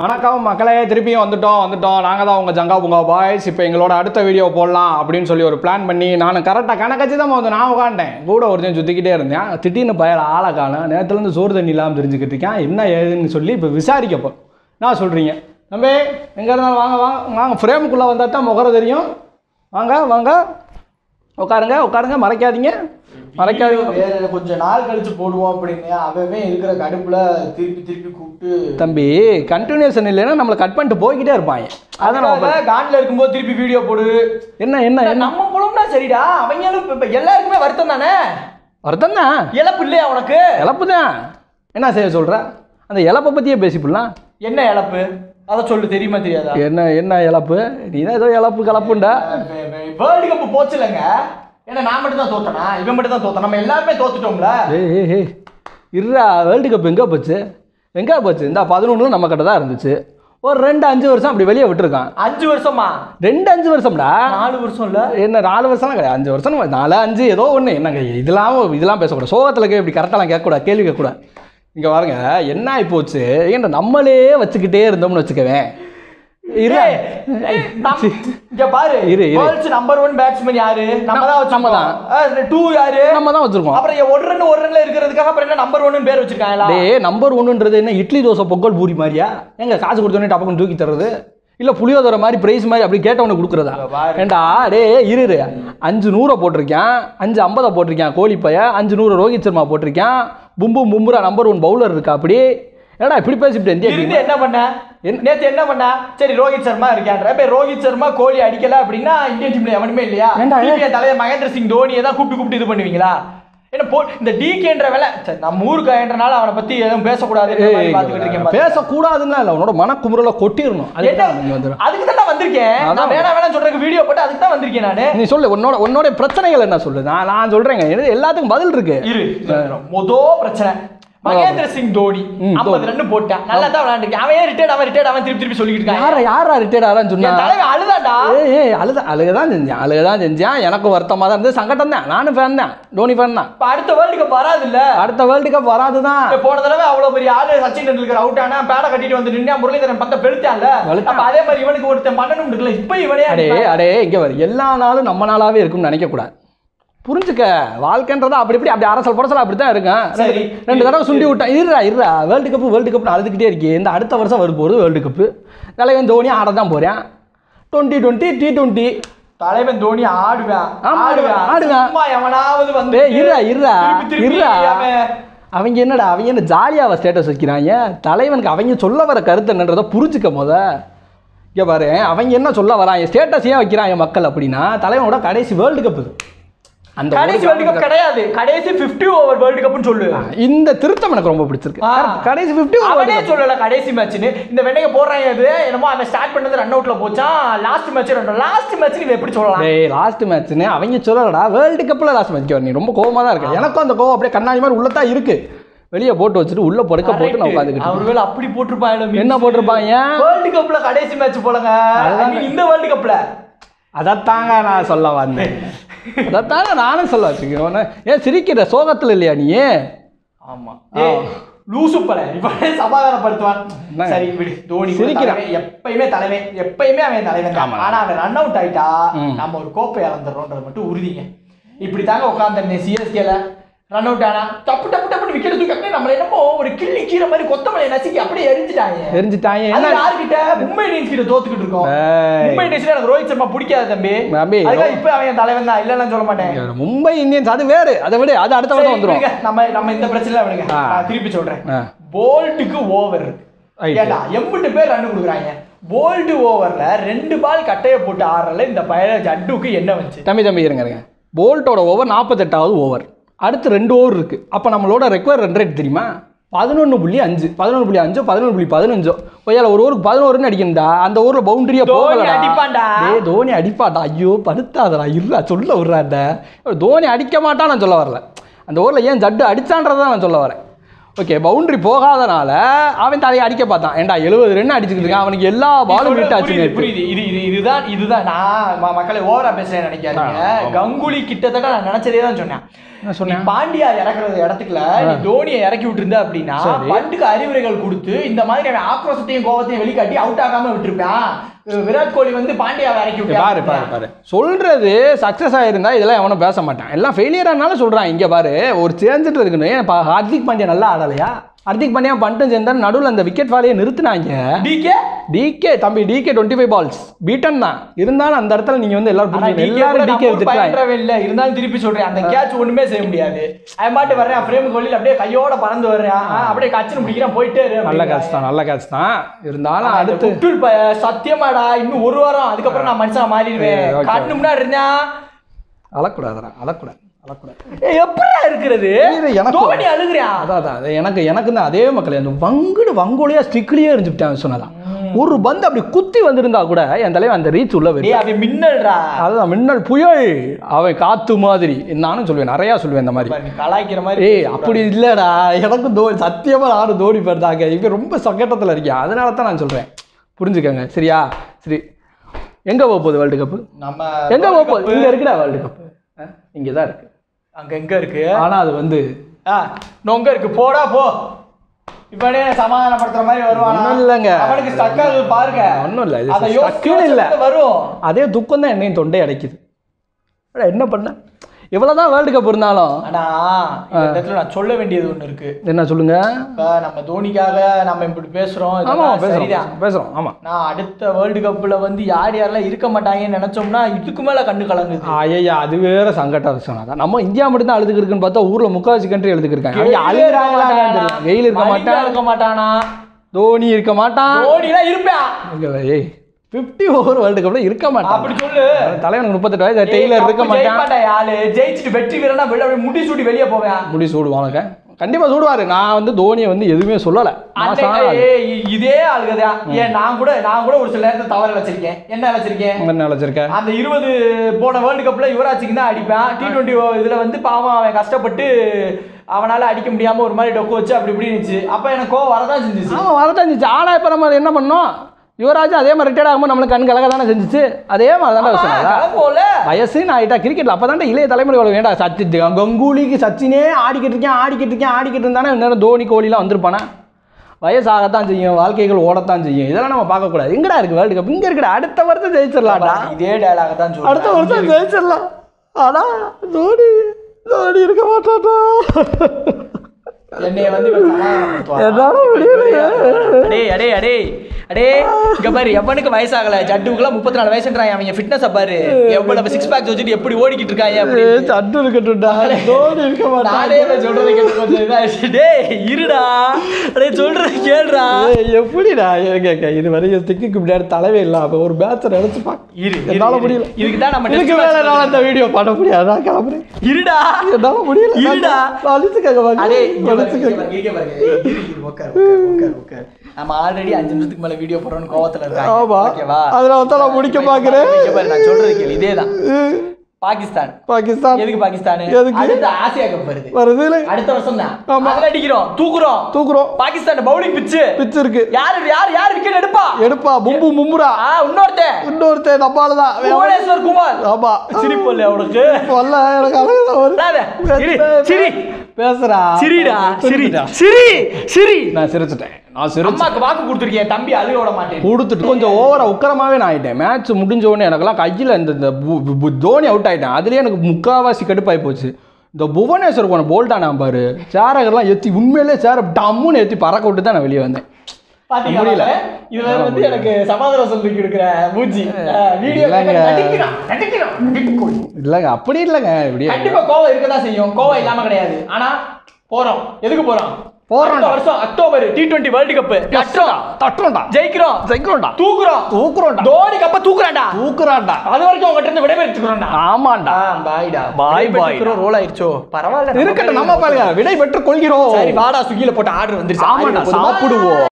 வணக்கம் மக்களே திருப்பியும் வந்துட்டோம் வந்துட்டோம். நாங்கள் தான் உங்கள் ஜங்கா புங்கா பாய்ஸ் இப்போ எங்களோட அடுத்த வீடியோ போடலாம் அப்படின்னு சொல்லி ஒரு பிளான் பண்ணி நான் கரெக்டாக கணக்கச்சு தான் வந்து நான் உட்காண்டேன் கூட ஒருத்தன் சுற்றிக்கிட்டே இருந்தேன். திடீர்னு பயல ஆளை காணும். நேரத்துலேருந்து சோறு தண்ணி இல்லாமல் தெரிஞ்சுக்கிட்டு இருக்கேன். என்ன ஏதுன்னு சொல்லி இப்போ விசாரிக்கப்போ நான் சொல்கிறீங்க நம்பி எங்கே இருந்தாலும் வாங்க வாங்க வாங்க. ஃப்ரேமுக்குள்ளே வந்தால் தான் முகர தெரியும். வாங்க வாங்க. உட்காருங்க உட்காருங்க. மறைக்காதீங்க. மறைக்காதீங்க. வேற கொஞ்சம் நாள் கழிச்சு போடுவோம் அப்படின்னு அவன் இருக்கிற கடுப்புல திருப்பி திருப்பி கூப்பிட்டு தம்பி கண்டினியூஷன் இல்லைன்னா நம்மளை கட் பண்ணிட்டு போய்கிட்டே இருப்பாங்க. அதான் நம்ம அதுக்காக கான்ல இருக்கும்போது திருப்பி வீடியோ போடு. என்ன என்ன நம்ம குழம்புனா சரிடா. அவங்களும் இப்ப எல்லாருக்குமே வருத்தம் தானே? வருத்தம் தான் இழப்பு இல்லையா உனக்கு? இழப்பு தான். என்ன செய்ய சொல்ற? அந்த இழப்பை பற்றியே பேசிப்பிடலாம். என்ன இழப்பு? அதை சொல்லு தெரியுமா தெரியாதா? என்ன என்ன இழப்பு? நீ தான் ஏதோ இழப்பு கலப்புண்டா. World cup போச்சுலங்க. ஏன்னா நான் மட்டும் தான் தோத்தனா? இவன் மட்டும் தான் தோத்தன. நம்ம எல்லாருமே தோத்துட்டோம்ல? ஏய் ஏய் ஏய். இருடா வேர்ல்டு கப் எங்கே போச்சு? எங்கே போச்சு? இந்த பதினொன்றில் நம்ம கிட்ட தான் இருந்துச்சு. ஒரு ரெண்டு அஞ்சு வருஷம் அப்படி வெளியே விட்டுருக்கான். அஞ்சு வருஷமா? ரெண்டு அஞ்சு வருஷம்டா. நாலு வருஷம் இல்ல என்ன நாலு வருஷம்லாம் கிடையாது. அஞ்சு வருஷம் நாலு அஞ்சு ஏதோ ஒன்று என்னங்க இதெல்லாம் இதெல்லாம் பேசக்கூடாது. சோகத்தில் இப்படி கரெக்டாலாம் கேட்கக்கூடாது. கேள்வி கேட்கக்கூடாது. இங்கே பாருங்க என்ன ஆகி போச்சு ஏன்டா நம்மளே வச்சுக்கிட்டே இருந்தோம்னு வச்சுக்கவேன். இரு. இங்க பாரு. இரு. வேர்ல்ட்ஸ் நம்பர் ஒன் பேட்ஸ்மேன் யாரு? நம்ம தான் நம்ம தான். வச்சிருக்கோம் டூ யாரு? நம்ம தான் வச்சுருக்கோம். அப்புறம் ஒரு ரன் ஒரு ரன்ல இருக்கிறதுக்காக அப்புறம் என்ன நம்பர் ஒன்னு பேர் வச்சிருக்காங்களா? டே நம்பர் ஒன்றுன்றது என்ன இட்லி தோசை பொங்கல் பூரி மாதிரியா? எங்க காசு கொடுத்தோன்னே டப்பக்குன்னு தூக்கி தர்றது? இல்லை புளியோதரை மாதிரி பிரைஸ் மாதிரி அப்படி கேட்டவனுக்கு கொடுக்குறதா. ஏண்டா டே இரு இரு. அஞ்சு நூறை போட்டிருக்கேன் அஞ்சு ஐம்பதை போட்டிருக்கேன் கோழிப்பைய. அஞ்சு நூறு ரோஹித் சர்மா போட்டிருக்கேன் பும்பு பும்புரா நம்பர் ஒன் பவுலர் இருக்கா அப்படி ஏடா இப்படி பேசிவிட்டு இந்தியா? என்ன பண்ண? நேத்து என்ன பண்ண? சரி ரோஹித் சர்மா இருக்கான்ற இப்ப ரோஹித் சர்மா கோலி அடிக்கல அப்படின்னா இந்தியன் டீம்ல எவனுமே இல்லையா? என் தலைவர் மகேந்திர சிங் தோனியை தான் கூப்பிட்டு கூப்பிட்டு இது பண்ணுவீங்களா? என்ன போ இந்த டிகேன்ற வேலை நம்ம ஊருக்காயன்றனால அவனை பத்தி எதுவும் பேசக்கூடாது. பேசக்கூடாதுன்னா இல்லை உன்னோட மனக்குமுறல கொட்டிடணும். அதுக்கு தான் வந்திருக்கேன். நான் வேணாம் வேணாம் சொல்றதுக்கு வீடியோ போட்டு அதுக்கு தான் வந்திருக்கேன் நானு. நீ சொல்லு உன்னோட உன்னோட பிரச்சனைகள் என்ன சொல்லு? நான் நான் சொல்றேங்க. இது எல்லாத்துக்கும் பதில் இருக்கு. இரு மொதோ பிரச்சனை. மகேந்திர சிங் தோனி. ஐம்பது ரன் போட்டான் நல்லா தான் விளையாண்டுருக்கேன். அவன் ரிட்டையர்ட் அவன் ரிட்டையர்ட் அவன் திருப்பி திருப்பி சொல்லிக்கிட்டு இருக்கான். யாரா யாரா ரிட்டையர்ட் ஆறான்னு சொன்னா? அழுதாடா ஏய் அழுத அழுக தான் செஞ்சேன் அழுக தான் செஞ்சேன். எனக்கும் வருத்தமாக தான் இருந்தது. சங்கடம் தான். நானும் ஃபேன் தான். தோனி ஃபேன் தான். இப்ப அடுத்த வேர்ல்டு கப் வராது இல்ல அடுத்த வேர்ல்டு கப் வராது தான் போன தடவை அவ்வளவு பெரிய ஆளு சச்சின் டெண்டுல்கர் அவுட் ஆனா பேட கட்டிட்டு வந்து நின்னா முரளிதரன் பந்த பெருத்தான்ல. அப்ப அதே மாதிரி இவனுக்கு ஒருத்தன் பண்ணணும் இருக்குல்ல இப்ப இவனே அடே. அடே இங்கே வரு எல்லா நாளும் நம்ம நாளாவே இருக்கும்னு நினைக்கக்கூடாது. புரிஞ்சுக்க. வாழ்க்கைன்றது அப்படி இப்படி அப்படி அரசல் புரசல் அப்படி தான் இருக்கும் சரி. ரெண்டு- தடவை சுண்டி விட்டேன் இருடா இருடா வேர்ல்டு கப் வேர்ல்டு கப்னு அழுதுகிட்டே இருக்கே. இந்த அடுத்த வருஷம் வரும் போகிறது வேர்ல்டு கப்பு தலைவன் தோனி ஆட தான் போகிறேன் டுவெண்ட்டி டுவெண்ட்டி டி டுவெண்ட்டி தலைவன் தோனி ஆடுவேன். ஆடுவேன். சும்மா எவனாவது வந்து திருப்பி இருடா. அவன். அவங்க என்னடா அவங்க என்ன ஜாலியாக ஸ்டேட்டஸ் வைக்கிறாங்க? தலைவனுக்கு அவங்க சொல்ல வர கருத்து என்னன்றதை புரிஞ்சுக்க முத. இங்கே பாரு அவங்க என்ன சொல்ல வராங்க? ஸ்டேட்டஸ் ஏன் வைக்கிறாங்க மக்கள் அப்படின்னா தலைவனோட கடைசி வேர்ல்டு கப் இது. அந்த கடைசி வேர்ல்டு கப் கிடையாது. கடைசி 50 ஓவர் வேர்ல்டு கப்னு சொல்லு. இந்த திருத்தம் எனக்கு ரொம்ப பிடிச்சிருக்கு. கடைசி ஃபிஃப்டி அவனே சொல்லல கடைசி மேட்ச்னு இந்த வெண்ணைய போடுறாங்க இது என்னமோ அவன் ஸ்டார்ட் பண்ணது ரன் அவுட்ல போச்சான் last match run last match நீ எப்படி சொல்லலாம்? டேய் லாஸ்ட் மேட்ச்னு அவங்க சொல்லலடா. வேர்ல்டு கப்பில் லாஸ்ட் மேட்ச் நீ ரொம்ப கோவமா தான் இருக்கு. எனக்கும் அந்த கோவம் அப்படியே கண்ணாடி மாதிரி உள்ளதான் இருக்கு. வெளியே போட்டு வச்சுட்டு உள்ள படுக்க போட்டு நான் உட்காந்துக்கிட்டு அவர்கள் அப்படி போட்டிருப்பாங்க என்ன போட்டிருப்பாங்க? வேர்ல்டு கப்ல கடைசி மேட்ச் போலங்க. இந்த வேர்ல்டு கப்ல அதைத்தாங்க நான் சொல்ல வந்தேன். அதைத்தாங்க நானும் சொல்ல வச்சுக்கிறேன் ஏன் சிரிக்கிற? சோகத்தில் இல்லையா நீ? ஆமா. ஏய் லூசு பல. இவனே சமாதானப்படுத்துவான்? சரி விடு. தோனி சிரிக்கிறான். எப்பயுமே தலைவன் எப்பயுமே அவன் தலைவன். ஆனா அவன் ரன் அவுட் ஆயிட்டா. நம்ம ஒரு கோப்பை இழந்துடுறோன்றது மட்டும் உறுதிங்க. இப்படி தாங்க உட்காந்துருந்தேன் சிஎஸ்கேல ரன் அவுட் ஆனா டப்பு டப்பு டப்புன்னு விக்கெட் தூக்கி நம்மள என்னமோ ஒரு கிள்ளி கீரை மாதிரி கொத்தமலை நசுக்கி அப்படியே எரிஞ்சிட்டாங்க தெரிஞ்சுட்டாங்க அது என்ன? யாருக்கிட்ட மும்பை இந்தியன்ஸ் கிட்ட தோத்துக்கிட்டு இருக்கோம். மும்பை இந்தியன்ஸ்ல எனக்கு ரோஹித் சர்மா பிடிக்காது தம்பி. தம்பி, அதுக்காக இப்ப அவன் தலைவன் தான். இல்லைன்னு சொல்ல மாட்டேன். மும்பை இந்தியன்ஸ் அது வேறு. அதை விட. அது அடுத்த வருஷம் வந்துடும். நம்ம நம்ம இந்த பிரச்சனை விடுங்க. நான் திருப்பி சொல்றேன். போல்ட்டுக்கு ஓவர். ஏண்டா எம்பிட்டு பேர் ரன் கொடுக்குறாங்க. போல்டு ஓவர்ல ரெண்டு பால் கட்டைய போட்டு ஆடுறல இந்த பய ஜட்டுக்கு என்ன வந்துச்சு? தம்பி தம்பி இருங்க இருங்க. போல்ட்டோட ஓவர் நாற்பத்தெட்டாவது ஓவர். அடுத்து ரெண்டு ஓவர் இருக்கு. அப்போ நம்மளோட ரெக்வயர் ரன் ரேட் தெரியுமா? பதினொன்று புள்ளி அஞ்சு. பதினொன்று புள்ளி அஞ்சோ பதினொன்று புள்ளி பதினஞ்சோ. ஒய்யால ஒரு ஓவருக்கு பதினோருன்னு அடிக்கணும்டா. அந்த ஊரில் பவுண்டரியா போகலடா. டேய் தோனி அடிப்பாடா ஐயோ படுத்தாதடா. இருடா சொல்ல விட்றாண்ட தோனி அடிக்க மாட்டான் நான் சொல்ல வரல. அந்த ஊரில் ஏன் ஜட்டு அடிச்சான்றதை நான் சொல்ல வரேன். ஓகே பவுண்டரி போகாதனால அவன் தலையை அடிக்க பார்த்தான். ஏன்டா எழுபது ரன் அடிச்சுக்கிட்டு இருக்கான். அவனுக்கு எல்லா பாலும் ஹிட் ஆச்சு புரியுது, இது இது இதுதான் இதுதான். நான் மக்களை ஓவரா பேசுறேன் நினைக்காதீங்க. கங்குலி கிட்டத்தட்ட நான் நினைச்சதே தான் சொன்னேன். பாண்டியா இறக்குறது இடத்துக்குல நீ தோனியை இறக்கி விட்டுருந்த அப்படின்னா. பண்டுக்கு அறிவுரைகள் கொடுத்து இந்த மாதிரி ஆக்ரோஷத்தையும் கோபத்தையும் வெளிக்காட்டி அவுட் ஆகாம விட்டுருப்பான். விராட் கோலி வந்து பாண்டியா இறக்கி பாரு பாரு பாரு. சொல்றது சக்ஸஸ் ஆயிருந்தா இதெல்லாம் எவனும் பேச மாட்டான். எல்லாம் ஃபெயிலியர் ஆனாலும் சொல்றான். இங்க பாரு ஒரு சேர்ந்துட்டு இருக்கணும். ஏன் பா- ஹார்திக் பாண்டியா நல்லா ஆடலையா? ஹார்திக் பாண்டியா பண்ணிட்டு சேர்ந்தா நடுவில் அந்த விக்கெட் ஃபாலையை நிறுத்தினாங்க. டிகே டிகே தம்பி D K twenty five balls beaten தான். இருந்தாலும் அந்த இடத்துல நீங்க வந்து எல்லாரும் எல்லாரும் டிகே பயன்றவே இல்ல. இருந்தாலும் திருப்பி சொல்றேன். அந்த கேட்ச் ஒண்ணுமே செய்ய முடியாது. அவன் பாட்டு வர்றேன். ஃப்ரேம் கோலியில் அப்படியே கையோட பறந்து வர்றேன். அப்படியே கச்சின்னு பிடிக்கிறேன். போயிட்டே நல்ல. கேட்ச் தான் நல்ல கேட்ச் தான். இருந்தாலும் அடுத்து சத்தியமாடா இன்னும் ஒரு வாரம். அதுக்கப்புறம் நான் மனுஷனா மாறிடுவேன். கண்ணு முன்னாடி இருந்தேன் அழக்கூடாதுடா அழக்கூடாது அழக்கூடாது. எப்படா இருக்கிறது? எனக்கு- தோனி அழுகுறான் அதான் அதான் அது எனக்கு எனக்கு தான் அதே மக்களே அந்த வங்குடு வங்கோலியா ஸ்டிக்லயே இருந்துட்டான் சொன்னதான். ஒரு பந்து அப்படி குத்தி வந்திருந்தா கூட என் தலைவன் அந்த ரீச் உள்ள டேய் அவன் மின்னல்டா அதுதான் மின்னல் புயல். அவன் காத்து மாதிரி. நானும் சொல்லுவேன் நிறையா சொல்லுவேன் இந்த மாதிரி. கலாய்க்கிற மாதிரி ஏய் அப்படி இல்லைடா. எனக்கு தோ சத்தியமாக நானும் தோனி பெருதாங்க இவன் ரொம்ப சங்கட்டத்தில் இருக்கேன் அதனால தான் நான் சொல்கிறேன் புரிஞ்சுக்கங்க சரியா? சரி. எங்கே போக போகுது வேர்ல்டு கப்பு நம்ம எங்கே போக போகுது? இங்கே இருக்குடா வேர்ல்டு கப்பு இங்கே தான் இருக்கு. அங்க எங்க இருக்கு? ஆனால் அது வந்து ஆ நொங்க இருக்கு. போடா போ. இப்படியே சமாதானப்படுத்துற மாதிரி வருவானா? இல்லைங்க. அவனுக்கு ஸ்டக் ஆகுது பாருங்க. ஒன்றும் இல்லை. அதை ஸ்டக்குன்னு இல்லை. வரும். அதே துக்கம் தான் என்னையும் தொண்டை அடைக்குது அட, என்ன பண்ண? எவ்வளோதான் வேர்ல்டு கப் இருந்தாலும் ஆனா இந்த இடத்துல நான் சொல்ல வேண்டியது ஒண்ணு இருக்கு. என்ன சொல்லுங்க? நம்ம தோனிக்காக நம்ம இப்படி பேசுறோம் சரிதான் பேசுகிறோம் ஆமாம் நான் அடுத்த வேர்ல்டு கப்ல வந்து யார் யாரெல்லாம் இருக்க மாட்டாங்கன்னு நினைச்சோம்னா இதுக்கு மேல கண்ணு கலங்குது. ஐயா அது வேற சங்கட்ட விஷயம். நம்ம இந்தியா மட்டும் தான் அழுதுக்கு இருக்குன்னு பார்த்தா ஊர்ல முக்காவாசி கண்ட்ரி அழுதுக்கு இருக்காங்க. கெயில் இருக்க மாட்டான்? இருக்க மாட்டானா? தோனி இருக்க மாட்டான்? தோனி எல்லாம் இருப்பான் ஏய் ஃபிஃப்டி ஓவர் வேர்ல்டு கப்ல இருக்க மாட்டான். அப்படி சொல்லு. தலைவனுக்கு முப்பத்தெட்டு வயசு. டெய்லர் இருக்க மாட்டான். ஆளு ஜெயிச்சுட்டு வெற்றி வீரனா வெளில அப்படியே முடி சூடி வெளியே போவேன். முடி சூடுவானுங்க கண்டிப்பா சூடுவாரு. நான் வந்து தோனியை வந்து எதுவுமே சொல்லல. இதே ஆளுகதான். ஏன் நான் கூட நான் கூட ஒரு சில நேரத்துல தவறு வச்சிருக்கேன் என்ன வச்சிருக்கேன் என்ன நினைச்சிருக்க? அந்த இருபது போன வேர்ல்டு கப்ல யுவராஜுக்கு தான் அடிப்பேன். டி டுவெண்ட்டி இதுல வந்து பாவம் அவன் கஷ்டப்பட்டு அவனால அடிக்க முடியாம ஒரு மாதிரி டொக்கு வச்சு அப்படி இப்படி இருந்துச்சு. அப்ப எனக்கு கோவம் வரதான் செஞ்சுச்சு. ஆமா வரதான் செஞ்சுச்சு. ஆனா இப்ப நம்ம என்ன பண்ணோம்? யுவராஜ் அதே மாதிரி ரிட்டையர்ட் ஆகும்போது நம்மளுக்கு கண் கலக்க தானே செஞ்சுச்சு? அதே மாதிரி தானே விஷயம் வயசுன்னு ஆயிட்டா கிரிக்கெட்ல அப்பதான்டா இளைய தலைமுறை வளரும் ஏன்டா சச்சி கங்குலிக்கு சச்சினே ஆடிக்கிட்டு இருக்கேன் ஆடிக்கிட்டு இருக்கேன் ஆடிக்கிட்டு இருந்தானே நேரம் தோனி கோலிலாம் வந்திருப்பானா? வயசாகத்தான் செய்யும் வாழ்க்கைகள் ஓடத்தான் செய்யும். இதெல்லாம் நம்ம பார்க்கக்கூடாது. எங்கடா இருக்கு வேர்ல்டு கப் இங்க இருக்குடா. அடுத்த வருஷம் ஜெயிச்சிடலாம்டா. இதே டயலாக தான் அடுத்த வருஷம் ஜெயிச்சிடலாம். ஆனா தோனி தோனி இருக்க மாட்டாடா என்னைய வந்து. என்னால முடியலையே. அடே அடே அடே. அடே இங்க பாரு எவனுக்கு வயசாகல? ஜட்டுக்குலாம் முப்பத்தி நாலு வயசுன்றான் அவங்க ஃபிட்னஸ் பாரு. எவ்வளவு சிக்ஸ் பேக்ஸ் வச்சுட்டு எப்படி ஓடிக்கிட்டு இருக்காங்க அப்படி சட்டு இருக்கட்டும்டா. தோனி இருக்க இவன் சொல்றதை கேட்டு. டேய் இருடா. அடே சொல்றது கேளுடா. ஏய், எப்படிடா? கேட்க இது வரைக்கும் திக்கு முன்னாடி தலைவே இல்லை. அப்போ ஒரு பேட்சை நினைச்சு இரு இரு, என்னால. முடியல. இதுக்கு தான் நம்ம இதுக்கு மேல நான் அந்த வீடியோ பண்ண முடியாது. நான் கிளம்புறேன். இருடா. என்னால முடியல. இருடா. அழிச்சு கேட்க அடே இங்க பாரு, பாருங்க இங்க உட்காரு, உட்காரு, உட்காரு. நம்ம ஆல்ரெடி அஞ்சு நிமிஷத்துக்கு மேல வீடியோ போறோம்னு கோவத்துல இருக்காங்க. ஆமா. ஓகேவா அதனால தான் நான் முடிக்க பாக்குறேன். நான் சொல்றது கேளு. இதேதான். பாகிஸ்தான். பாகிஸ்தான். எதுக்கு பாகிஸ்தான்? எதுக்கு? அடுத்த ஆசியா கப் வருது. வருது இல்லை. அடுத்த வருஷம் தான். ஆமா. அதுல அடிக்கிறோம். தூக்குறோம். தூக்குறோம். பாகிஸ்தான் பவுலிங் பிச்சு பிச்சு இருக்கு. யாரு யார் யார் விக்கெட் எடுப்பா? எடுப்பா. பும்பு மும்முரா. ஆ இன்னொருத்தன். இன்னொருத்தன் நம்மால தான் புவனேஸ்வர் குமார். ஆமா. சிரிப்பல்ல அவனுக்கு சொல்ல எனக்கு அழகு சிரி. பேசுறா. சிரிடா சிரி சிரிடா சிரி சிரி. நான் சிரிச்சிட்டேன். நான் சிரிச்சு அம்மாக்கு வாக்கு கொடுத்துருக்கேன் தம்பி அழுக விட மாட்டேன். கொடுத்துட்டு கொஞ்சம் ஓவரா உக்கரமாவே நான் ஆயிட்டேன். மேட்ச் முடிஞ்ச உடனே எனக்கெல்லாம் கையில் இந்த தோனி அவுட் ஆயிட்டேன். அதுலயே எனக்கு முக்காவாசி கடுப்பாகி போச்சு. இந்த புவனேஸ்வர் போன போல்டானா பாரு. சேரகர்லாம் ஏற்றி உண்மையிலே சேர டம்முன்னு ஏற்றி பறக்க விட்டு தான் நான் வெளியே வந்தேன். பாத்தீங்களா. இதுல வந்து எனக்கு சமாதானம் சொல்லி கொடுக்குற மூஞ்சி வீடியோ இல்லைங்க. அப்படி இல்லைங்க கண்டிப்பா கோவம் இருக்கதான் செய்யும். கோவம் இல்லாம கிடையாது. ஆனா போறோம். எதுக்கு போறோம்? போறோம். வருஷம் October T twenty world cup கட்டுறோம் தட்டுறோம்டா. ஜெயிக்கிறோம். ஜெயிக்கிறோம்டா. தூக்குறோம். தூக்குறோம்டா. தோனி கப்ப தூக்குறான்டா. தூக்குறான்டா. அது வரைக்கும் உங்ககிட்ட இருந்து விடைபெற்றுக்கிறோம்டா. ஆமாண்டா. பாய்டா. Bye, bye. ரோல் ஆயிடுச்சோ பரவாயில்ல இருக்கட்டும் நம்ம பாருங்க விடை பெற்று கொள்கிறோம். சரி வாடா ஸ்விக்கில போட்ட ஆர்டர் வந்துருச்சு. ஆர்டர் போதுமா? சாப்பிடுவோம்.